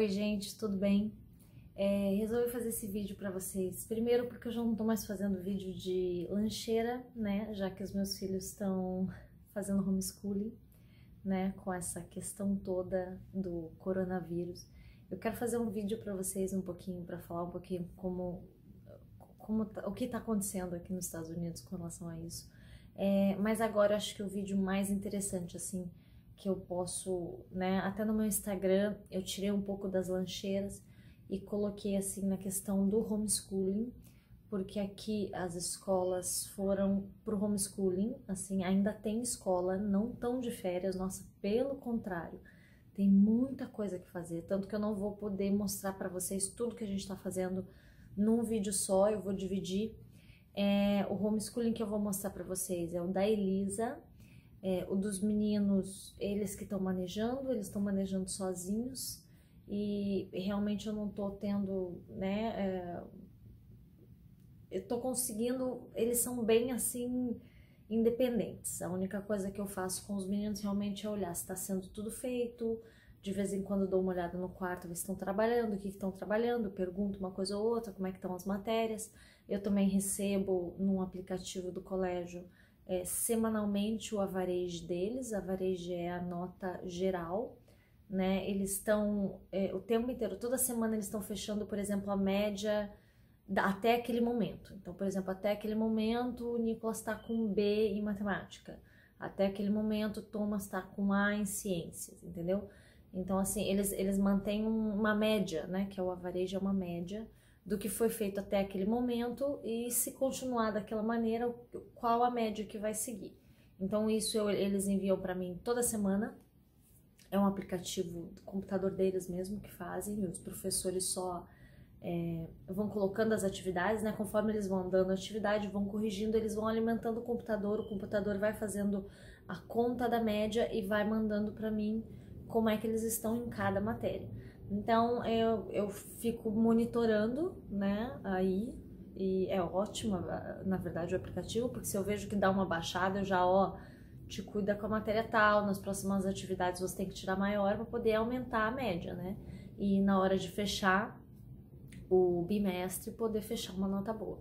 Oi, gente, tudo bem? É, resolvi fazer esse vídeo para vocês. Primeiro porque eu já não tô mais fazendo vídeo de lancheira, né? Já que os meus filhos estão fazendo homeschooling, né? Com essa questão toda do coronavírus. Eu quero fazer um vídeo para vocês um pouquinho, para falar um pouquinho como, como tá, o que tá acontecendo aqui nos Estados Unidos com relação a isso. É, mas agora acho que o vídeo mais interessante, assim, que eu posso, né? Até no meu Instagram eu tirei um pouco das lancheiras e coloquei assim na questão do homeschooling, porque aqui as escolas foram pro homeschooling, assim, ainda tem escola, não tão de férias, nossa, pelo contrário, tem muita coisa que fazer, tanto que eu não vou poder mostrar para vocês tudo que a gente está fazendo num vídeo só, eu vou dividir. É, o homeschooling que eu vou mostrar para vocês é o da Elisa, é, o dos meninos, eles que estão manejando, eles estão manejando sozinhos e realmente eu não tô tendo, né? É, eu tô conseguindo, eles são bem assim independentes. A única coisa que eu faço com os meninos realmente é olhar se está sendo tudo feito. De vez em quando dou uma olhada no quarto, ver se estão trabalhando, o que estão trabalhando, pergunto uma coisa ou outra, como é que estão as matérias. Eu também recebo num aplicativo do colégio é, semanalmente o average deles, a average é a nota geral, né? Eles estão é, o tempo inteiro, toda semana eles estão fechando, por exemplo, a média da, até aquele momento. Então, por exemplo, até aquele momento o Nicolas está com B em matemática, até aquele momento o Thomas está com A em ciências, entendeu? Então, assim, eles, eles mantêm uma média, né? Que é o average, é uma média do que foi feito até aquele momento e se continuar daquela maneira, qual a média que vai seguir. Então isso eu, eles enviam para mim toda semana. É um aplicativo do computador deles mesmo que fazem, e os professores só é, vão colocando as atividades, né? Conforme eles vão dando atividade, vão corrigindo, eles vão alimentando o computador, o computador vai fazendo a conta da média e vai mandando para mim como é que eles estão em cada matéria. Então eu, eu fico monitorando, né, aí, e é ótimo, na verdade, o aplicativo, porque se eu vejo que dá uma baixada, eu já, ó, te cuida com a matéria tal, nas próximas atividades você tem que tirar maior para poder aumentar a média, né? E na hora de fechar o bimestre, poder fechar uma nota boa.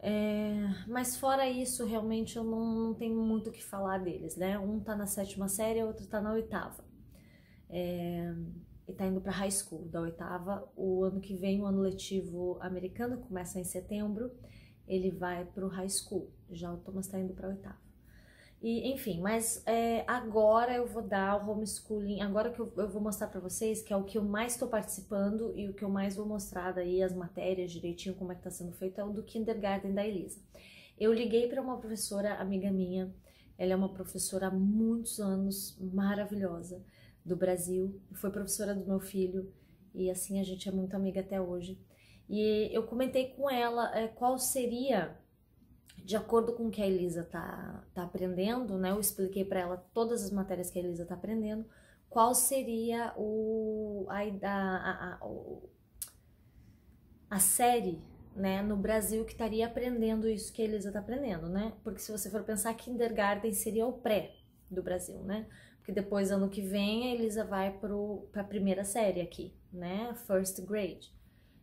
É, mas fora isso, realmente eu não, não tenho muito o que falar deles, né? Um tá na sétima série, outro tá na oitava. É, e tá indo para high school, da oitava. O ano que vem, o ano letivo americano, começa em setembro, ele vai pro high school. Já o Thomas tá indo pra oitava. E, enfim, mas é, agora eu vou dar o homeschooling, agora que eu, eu vou mostrar para vocês, que é o que eu mais estou participando e o que eu mais vou mostrar daí, as matérias direitinho, como é que tá sendo feito, é o do kindergarten da Elisa. Eu liguei para uma professora amiga minha, ela é uma professora há muitos anos, maravilhosa do Brasil, foi professora do meu filho e assim a gente é muito amiga até hoje. E eu comentei com ela é, qual seria, de acordo com o que a Elisa tá, tá aprendendo, né? Eu expliquei para ela todas as matérias que a Elisa tá aprendendo, qual seria o, a, a, a, a série né, no Brasil que estaria aprendendo isso que a Elisa está aprendendo, né? Porque se você for pensar, kindergarten seria o pré do Brasil, né? Que depois ano que vem a Elisa vai para a primeira série aqui, né? First grade.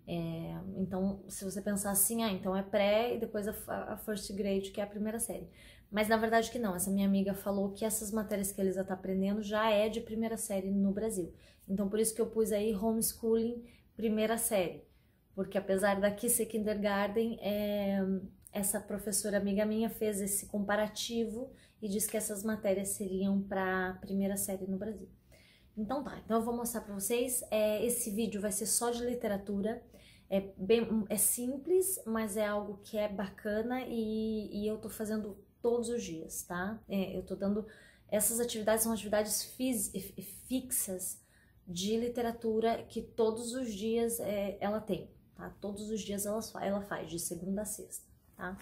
É, então, se você pensar assim, ah, então é pré e depois a, a, first grade, que é a primeira série. Mas na verdade que não, essa minha amiga falou que essas matérias que a Elisa está aprendendo já é de primeira série no Brasil. Então, por isso que eu pus aí homeschooling primeira série. Porque apesar daqui ser kindergarten, é, essa professora amiga minha fez esse comparativo e disse que essas matérias seriam para a primeira série no Brasil. Então tá, então eu vou mostrar para vocês. É, esse vídeo vai ser só de literatura. É, bem, é simples, mas é algo que é bacana e, e eu tô fazendo todos os dias, tá? É, eu tô dando. Essas atividades são atividades fixas de literatura que todos os dias é, ela tem, tá? Todos os dias ela, ela faz, de segunda a sexta tá?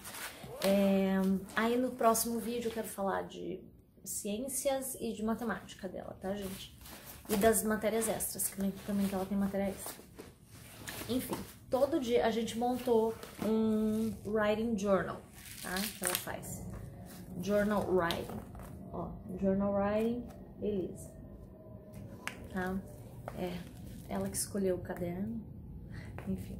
É, aí no próximo vídeo eu quero falar de ciências e de matemática dela, tá, gente? E das matérias extras, que também que ela tem matéria extra. Enfim, todo dia a gente montou um writing journal, tá? Que ela faz. Journal writing. Ó, journal writing, Elisa. Tá? É, ela que escolheu o caderno, enfim.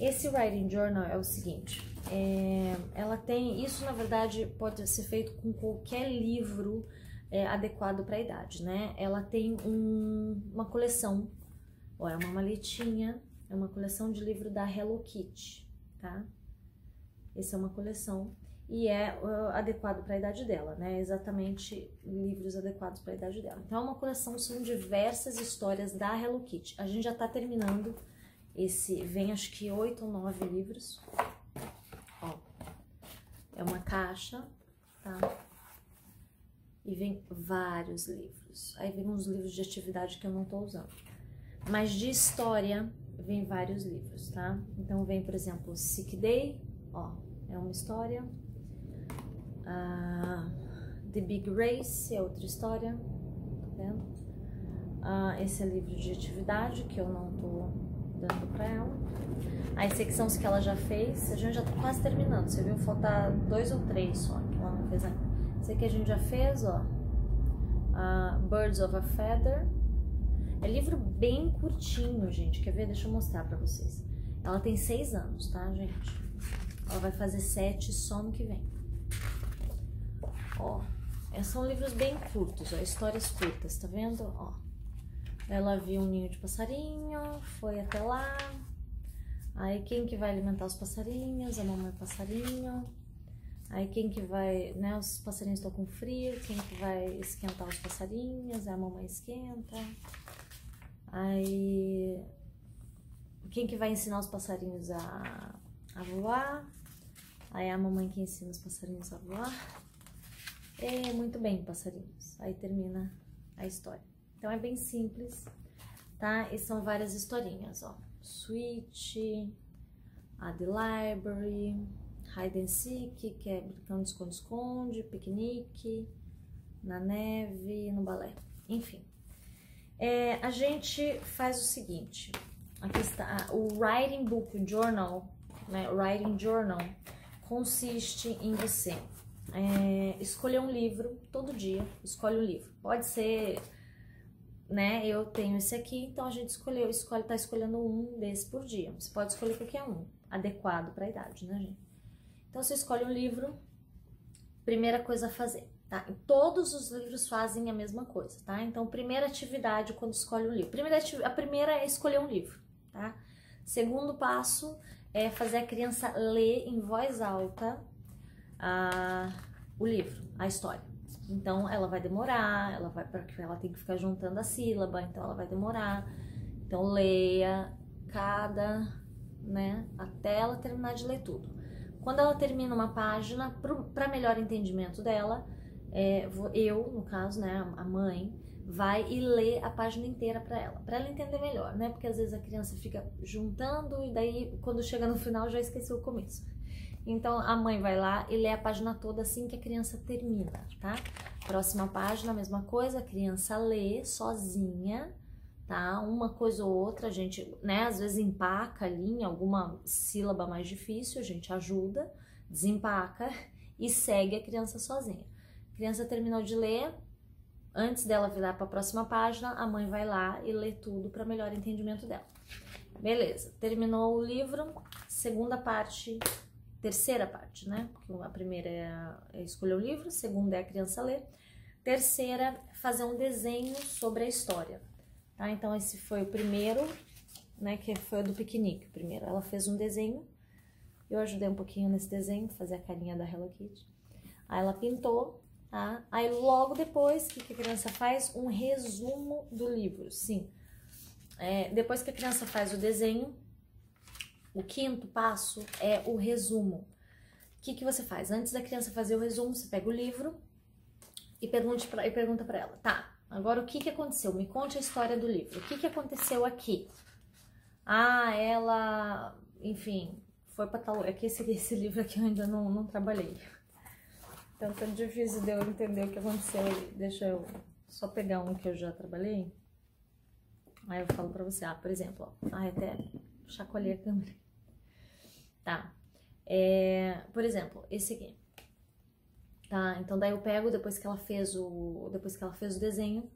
Esse writing journal é o seguinte, é, ela tem, isso na verdade pode ser feito com qualquer livro é, adequado para a idade, né? Ela tem um, uma coleção, ó, é uma maletinha, é uma coleção de livro da Hello Kitty, tá? Essa é uma coleção e é uh, adequado para a idade dela, né? Exatamente livros adequados para a idade dela. Então, é uma coleção, são diversas histórias da Hello Kitty. A gente já está terminando esse, vem acho que oito ou nove livros. É uma caixa, tá? E vem vários livros. Aí vem uns livros de atividade que eu não tô usando. Mas de história, vem vários livros, tá? Então vem, por exemplo, Sick Day, ó, é uma história. Uh, The Big Race é outra história, tá vendo? Uh, esse é livro de atividade que eu não tô dando pra ela. As secções que ela já fez, a gente já tá quase terminando, você viu? Falta dois ou três só que ela não fez ainda. Esse aqui a gente já fez, ó. Uh, Birds of a Feather. É livro bem curtinho, gente. Quer ver? Deixa eu mostrar pra vocês. Ela tem seis anos, tá, gente? Ela vai fazer sete só no que vem. Ó, são livros bem curtos, ó, histórias curtas, tá vendo? Ó, ela viu um ninho de passarinho, foi até lá. Aí quem que vai alimentar os passarinhos? A mamãe passarinho. Aí quem que vai, né, os passarinhos estão com frio, quem que vai esquentar os passarinhos? A mamãe esquenta. Aí quem que vai ensinar os passarinhos a, a voar? Aí a mamãe que ensina os passarinhos a voar. É, muito bem, passarinhos. Aí termina a história. Então é bem simples, tá? E são várias historinhas, ó. Sweet, a The Library, Hide and Seek, que é brincando de esconde-esconde, piquenique, na neve, no balé. Enfim. É, a gente faz o seguinte, aqui está o Writing Book Journal, né? O Writing Journal consiste em você é, escolher um livro todo dia, escolhe um livro. Pode ser, né? Eu tenho esse aqui, então a gente escolheu, escolhe, tá escolhendo um desse por dia. Você pode escolher qualquer um, adequado para a idade, né, gente? Então você escolhe um livro, primeira coisa a fazer, tá? E todos os livros fazem a mesma coisa, tá? Então, primeira atividade quando escolhe um livro. Primeira, a primeira é escolher um livro, tá? Segundo passo é fazer a criança ler em voz alta a, o livro, a história. Então ela vai demorar, ela vai porque ela tem que ficar juntando a sílaba, então ela vai demorar. Então leia cada, né, até ela terminar de ler tudo. Quando ela termina uma página, para melhor entendimento dela, é, eu, no caso, né, a mãe, vai e lê a página inteira para ela, para ela entender melhor, né? Porque às vezes a criança fica juntando e daí quando chega no final já esqueceu o começo. Então a mãe vai lá e lê a página toda assim que a criança termina, tá? Próxima página, mesma coisa, a criança lê sozinha, tá? Uma coisa ou outra, a gente, né, às vezes empaca ali em alguma sílaba mais difícil, a gente ajuda, desempaca e segue a criança sozinha. A criança terminou de ler, antes dela virar para a próxima página, a mãe vai lá e lê tudo para melhor entendimento dela. Beleza, terminou o livro, segunda parte terceira parte, né? Porque a primeira é, é escolher o livro, a segunda é a criança ler, terceira, fazer um desenho sobre a história. Tá? Então, esse foi o primeiro, né? Que foi o do piquenique. Primeiro, ela fez um desenho, eu ajudei um pouquinho nesse desenho, fazer a carinha da Hello Kitty. Aí ela pintou, tá? Aí logo depois, o que, a criança faz? Um resumo do livro, sim. É, depois que a criança faz o desenho, o quinto passo é o resumo. O que, que você faz? Antes da criança fazer o resumo, você pega o livro e, pergunte pra, e pergunta para ela, tá, agora o que, que aconteceu? Me conte a história do livro. O que, que aconteceu aqui? Ah, ela, enfim, foi para tal... É que esse, esse livro aqui eu ainda não, não trabalhei. Então tá difícil de eu entender o que aconteceu. Deixa eu só pegar um que eu já trabalhei. Aí eu falo pra você, ah, por exemplo, ó, ah, até chacoalhei a câmera. Tá? É, por exemplo, esse aqui. Tá? Então daí eu pego depois que ela fez o depois que ela fez o desenho,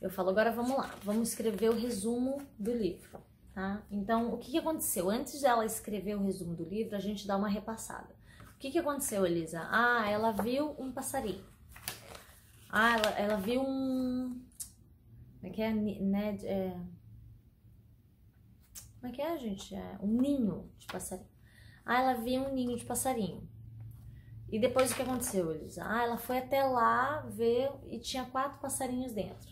eu falo, agora vamos lá, vamos escrever o resumo do livro, tá? Então, o que, que aconteceu? Antes dela escrever o resumo do livro, a gente dá uma repassada. O que, que aconteceu, Elisa? Ah, ela viu um passarinho. Ah, ela, ela viu um... Como é que é? Né, é... Como é que é, gente? É um ninho de passarinho. Ah, ela viu um ninho de passarinho. E depois o que aconteceu, Elisa? Ah, ela foi até lá ver e tinha quatro passarinhos dentro.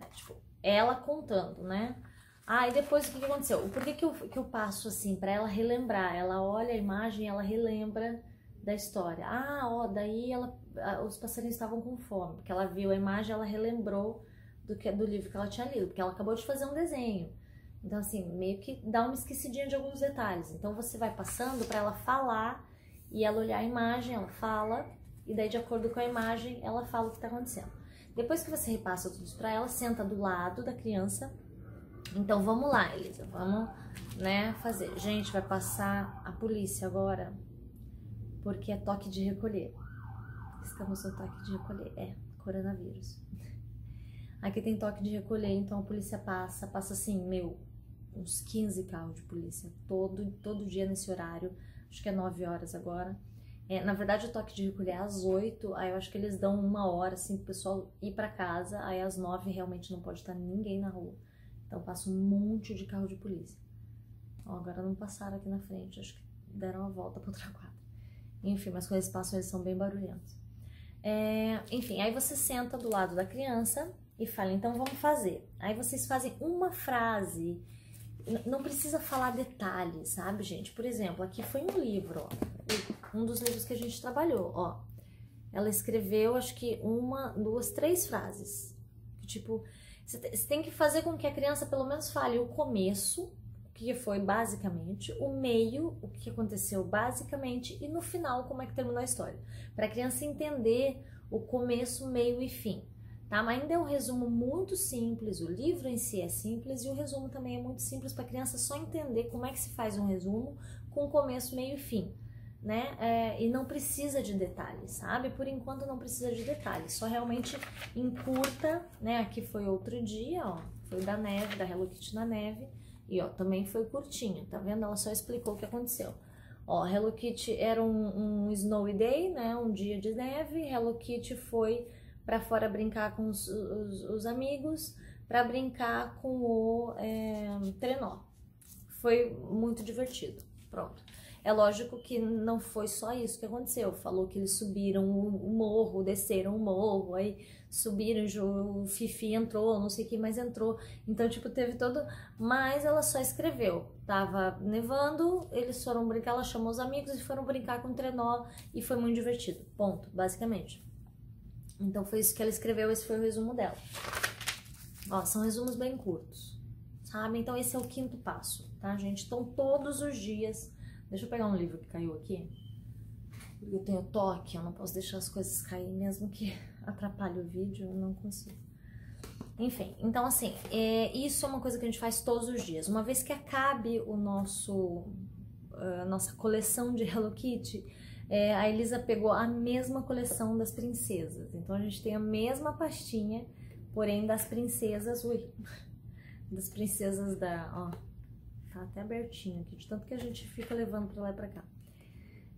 É, tipo, ela contando, né? Ah, e depois o que, aconteceu? Por que, que, eu, que eu passo assim, para ela relembrar? Ela olha a imagem ela relembra da história. Ah, ó, daí ela, os passarinhos estavam com fome, porque ela viu a imagem, ela relembrou do, que, do livro que ela tinha lido, porque ela acabou de fazer um desenho. Então, assim, meio que dá uma esquecidinha de alguns detalhes. Então, você vai passando para ela falar e ela olhar a imagem, ela fala, e daí, de acordo com a imagem, ela fala o que está acontecendo. Depois que você repassa tudo isso para ela, senta do lado da criança. Então, vamos lá, Elisa, vamos, né, fazer. Gente, vai passar a polícia agora, porque é toque de recolher. Estamos no toque de recolher. É, coronavírus. Aqui tem toque de recolher, então a polícia passa, passa assim, meu, uns 15 carros de polícia, todo, todo dia nesse horário, acho que é 9 horas agora. É, na verdade, o toque de recolher é às 8, aí eu acho que eles dão uma hora, assim, pro pessoal ir para casa, aí às 9 realmente não pode estar ninguém na rua. Então passa um monte de carro de polícia. Ó, agora não passaram aqui na frente, acho que deram a volta para outra quadra. Enfim, mas quando eles passam, eles são bem barulhentos. É, enfim, aí você senta do lado da criança e fala, então vamos fazer. Aí vocês fazem uma frase não precisa falar detalhes, sabe, gente? Por exemplo, aqui foi um livro, ó, um dos livros que a gente trabalhou, ó. Ela escreveu, acho que uma, duas, três frases. Tipo, você tem que fazer com que a criança pelo menos fale o começo, o que foi basicamente, o meio, o que aconteceu basicamente, e no final, como é que terminou a história. Para a criança entender o começo, meio e fim tá? Mas ainda é um resumo muito simples, o livro em si é simples e o resumo também é muito simples para a criança só entender como é que se faz um resumo com começo, meio e fim, né? É, e não precisa de detalhes, sabe? Por enquanto não precisa de detalhes, só realmente encurta, né? Aqui foi outro dia, ó, foi da neve, da Hello Kitty na neve, e ó, também foi curtinho, tá vendo? Ela só explicou o que aconteceu. Ó, Hello Kitty era um, um snowy day, né? Um dia de neve, Hello Kitty foi para fora brincar com os, os, os amigos, para brincar com o é, trenó. Foi muito divertido. Pronto. É lógico que não foi só isso que aconteceu. Falou que eles subiram o morro, desceram o morro, aí subiram, o Fifi entrou, não sei o que mais entrou. Então, tipo, teve todo. Mas ela só escreveu. Tava nevando, eles foram brincar, ela chamou os amigos e foram brincar com o trenó e foi muito divertido. Ponto, basicamente. Então foi isso que ela escreveu, esse foi o resumo dela. Ó, são resumos bem curtos, sabe? Então esse é o quinto passo, tá, gente? Então todos os dias... Deixa eu pegar um livro que caiu aqui. Eu tenho toque, eu não posso deixar as coisas cair, mesmo que atrapalhe o vídeo, eu não consigo. Enfim, então assim, é, isso é uma coisa que a gente faz todos os dias. Uma vez que acabe o nosso, a nossa coleção de Hello Kitty, é, a Elisa pegou a mesma coleção das princesas. Então a gente tem a mesma pastinha, porém das princesas, ui, das princesas da, ó, tá até abertinho aqui, de tanto que a gente fica levando pra lá e pra cá.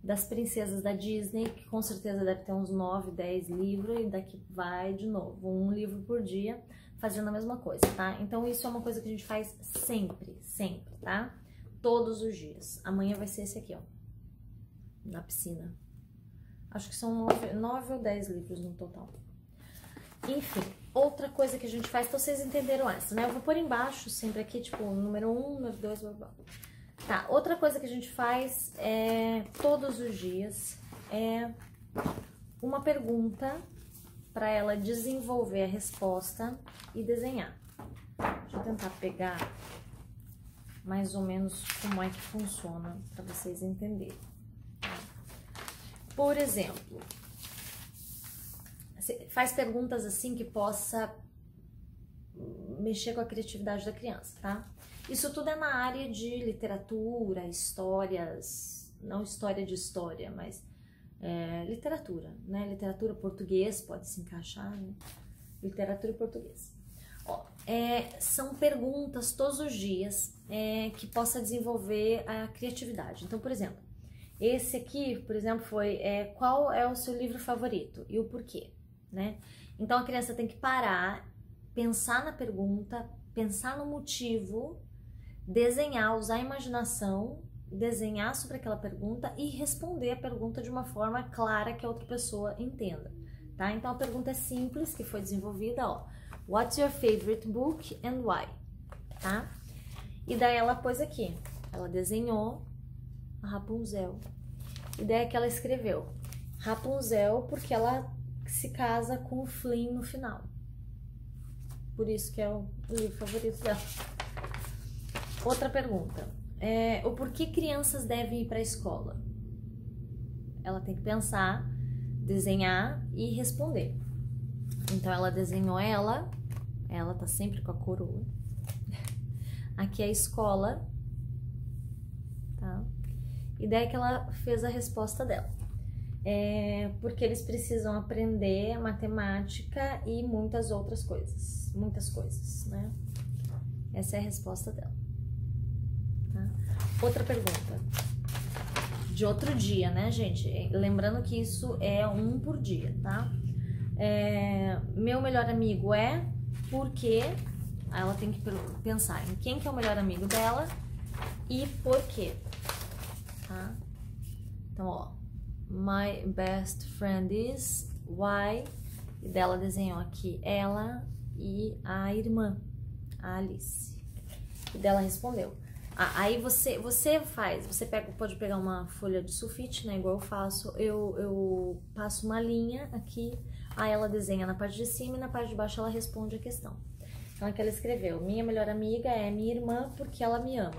Das princesas da Disney, que com certeza deve ter uns 9, 10 livros, e daqui vai de novo, um livro por dia, fazendo a mesma coisa, tá? Então isso é uma coisa que a gente faz sempre, sempre, tá? Todos os dias. Amanhã vai ser esse aqui, ó na piscina. Acho que são nove, nove ou dez livros no total. Enfim, outra coisa que a gente faz, então vocês entenderam essa, né? Eu vou pôr embaixo sempre aqui, tipo, número um, número dois, blá, blá. Tá, outra coisa que a gente faz é, todos os dias, é uma pergunta para ela desenvolver a resposta e desenhar. Deixa eu tentar pegar mais ou menos como é que funciona para vocês entenderem. Por exemplo, faz perguntas assim que possa mexer com a criatividade da criança, tá? Isso tudo é na área de literatura, histórias, não história de história, mas é, literatura, né? Literatura português pode se encaixar, né? Literatura português. Ó, é, são perguntas todos os dias é, que possa desenvolver a criatividade. Então, por exemplo, esse aqui, por exemplo, foi é, qual é o seu livro favorito e o porquê, né? Então a criança tem que parar, pensar na pergunta, pensar no motivo, desenhar, usar a imaginação, desenhar sobre aquela pergunta e responder a pergunta de uma forma clara que a outra pessoa entenda, tá? Então a pergunta é simples, que foi desenvolvida, ó. What's your favorite book and why? Tá? E daí ela pôs aqui, ela desenhou Rapunzel. E daí é que ela escreveu Rapunzel porque ela se casa com o Flynn no final. Por isso que é o livro favorito dela. Outra pergunta. É, o porquê crianças devem ir para a escola? Ela tem que pensar, desenhar e responder. Então ela desenhou ela, ela tá sempre com a coroa. Aqui é a escola? E daí que ela fez a resposta dela. É porque eles precisam aprender matemática e muitas outras coisas. Muitas coisas, né? Essa é a resposta dela. Tá? Outra pergunta. De outro dia, né, gente? Lembrando que isso é um por dia, tá? É, meu melhor amigo é porque ela tem que pensar em quem que é o melhor amigo dela e por quê tá? Então, ó, my best friend is why, e dela desenhou aqui ela e a irmã, a Alice. E dela respondeu. Ah, aí você você faz, você pega, pode pegar uma folha de sulfite, né, igual eu faço, eu, eu passo uma linha aqui, aí ela desenha na parte de cima e na parte de baixo ela responde a questão. Então aqui ela escreveu, minha melhor amiga é minha irmã porque ela me ama.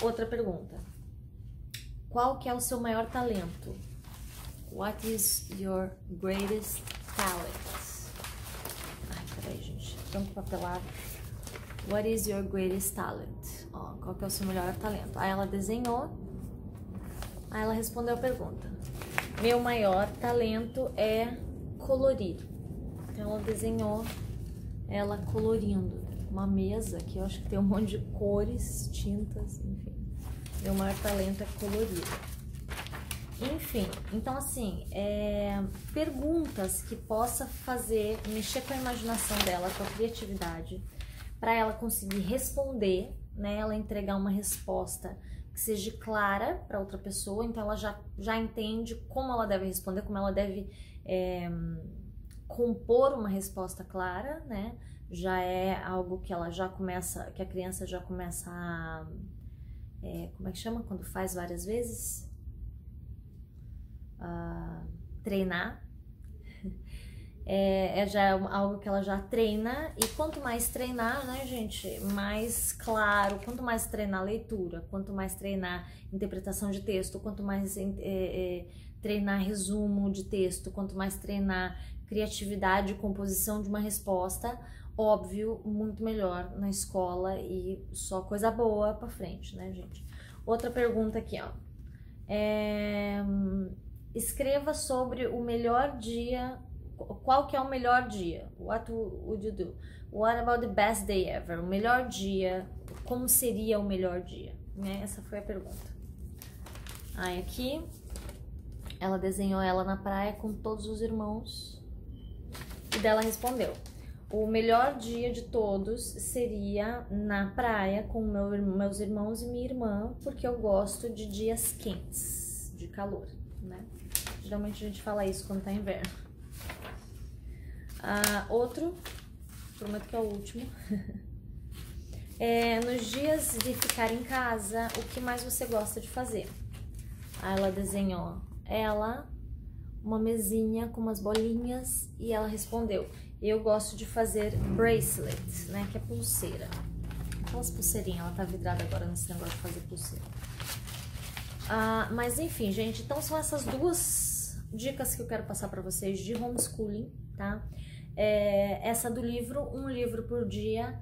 Outra pergunta. Qual que é o seu maior talento? What is your greatest talent? Ai, peraí, gente. Tanto papelado. What is your greatest talent? Ó, qual que é o seu melhor talento? Aí ela desenhou. Aí ela respondeu a pergunta. Meu maior talento é colorir. Então ela desenhou ela colorindo uma mesa que eu acho que tem um monte de cores, tintas, enfim. Meu maior talento é colorir. Enfim, então assim, é, perguntas que possa fazer, mexer com a imaginação dela, com a criatividade, para ela conseguir responder, né? Ela entregar uma resposta que seja clara para outra pessoa, então ela já, já entende como ela deve responder, como ela deve é, compor uma resposta clara, né? Já é algo que ela já começa, que a criança já começa a. É, como é que chama? Quando faz várias vezes? Treinar. É, é, já é algo que ela já treina, e quanto mais treinar, né, gente, mais claro, quanto mais treinar leitura, quanto mais treinar interpretação de texto, quanto mais é, é, treinar resumo de texto, quanto mais treinar criatividade e composição de uma resposta, óbvio, muito melhor na escola e só coisa boa para frente, né, gente? Outra pergunta aqui, ó. É, escreva sobre o melhor dia. Qual que é o melhor dia? What would you do? What about the best day ever? O melhor dia. Como seria o melhor dia? Né? Essa foi a pergunta. Aí aqui, ela desenhou ela na praia com todos os irmãos. E dela respondeu: o melhor dia de todos seria na praia com meu, meus irmãos e minha irmã, porque eu gosto de dias quentes, de calor, né? Geralmente a gente fala isso quando tá inverno. Ah, outro, prometo que é o último. é, nos dias de ficar em casa, o que mais você gosta de fazer? Aí ela desenhou ela, uma mesinha com umas bolinhas e ela respondeu: eu gosto de fazer bracelet, né? Que é pulseira. Aquelas pulseirinhas, ela tá vidrada agora nesse negócio de fazer pulseira. Ah, mas enfim, gente, então são essas duas dicas que eu quero passar para vocês de homeschooling, tá? É, essa do livro, um livro por dia,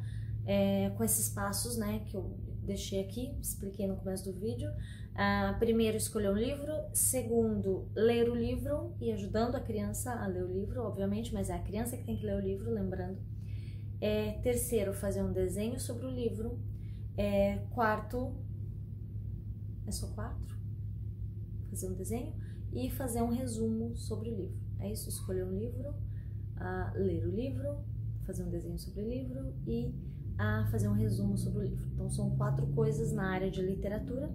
é, com esses passos, né, que eu deixei aqui, expliquei no começo do vídeo. Uh, primeiro, escolher um livro. Segundo, ler o livro e ajudando a criança a ler o livro, obviamente, mas é a criança que tem que ler o livro, lembrando. É, terceiro, fazer um desenho sobre o livro. É, quarto, é só quatro? Fazer um desenho e fazer um resumo sobre o livro. É isso, escolher um livro, uh, ler o livro, fazer um desenho sobre o livro e a fazer um resumo sobre o livro. Então são quatro coisas na área de literatura.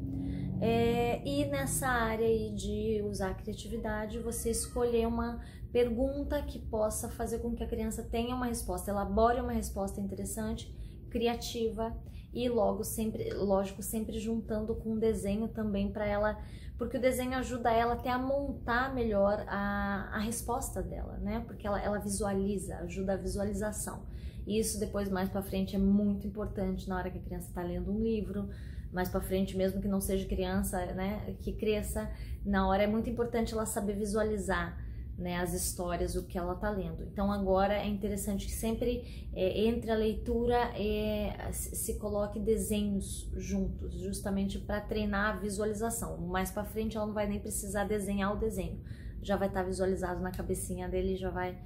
É, e nessa área aí de usar a criatividade, você escolher uma pergunta que possa fazer com que a criança tenha uma resposta, elabore uma resposta interessante, criativa e logo sempre, lógico, sempre juntando com o desenho também para ela, porque o desenho ajuda ela até a montar melhor a, a resposta dela, né? Porque ela, ela visualiza, ajuda a visualização. E isso depois mais para frente é muito importante na hora que a criança está lendo um livro, mais para frente mesmo que não seja criança, né, que cresça, na hora é muito importante ela saber visualizar né, as histórias, o que ela está lendo. Então agora é interessante que sempre é, entre a leitura é, se coloque desenhos juntos, justamente para treinar a visualização. Mais para frente ela não vai nem precisar desenhar o desenho, já vai estar tá visualizado na cabecinha dele, já vai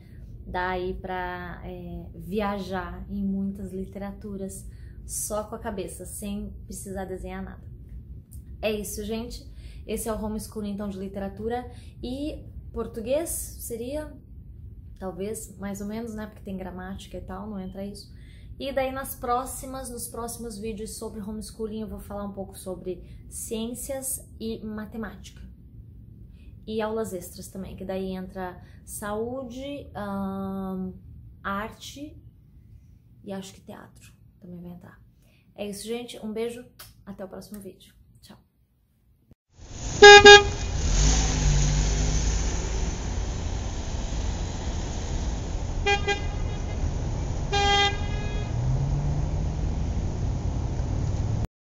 dá aí para é, viajar em muitas literaturas só com a cabeça, sem precisar desenhar nada. É isso, gente. Esse é o homeschooling então de literatura e português seria talvez mais ou menos, né, porque tem gramática e tal, não entra isso. E daí nas próximas, nos próximos vídeos sobre homeschooling eu vou falar um pouco sobre ciências e matemática e aulas extras também, que daí entra saúde, arte e acho que teatro também vai entrar. É isso, gente. Um beijo. Até o próximo vídeo.